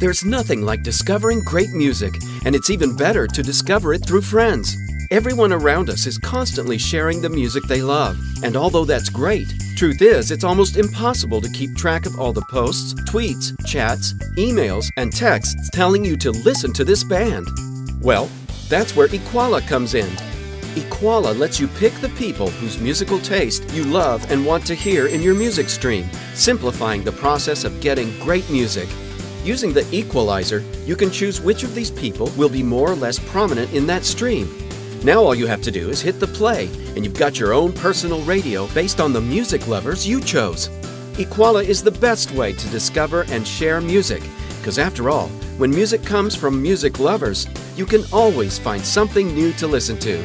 There's nothing like discovering great music, and it's even better to discover it through friends. Everyone around us is constantly sharing the music they love, and although that's great, truth is it's almost impossible to keep track of all the posts, tweets, chats, emails, and texts telling you to listen to this band. Well, that's where Equala comes in. Equala lets you pick the people whose musical taste you love and want to hear in your music stream, simplifying the process of getting great music. Using the equalizer, you can choose which of these people will be more or less prominent in that stream. Now all you have to do is hit the play, and you've got your own personal radio based on the music lovers you chose. Equala is the best way to discover and share music, because after all, when music comes from music lovers, you can always find something new to listen to.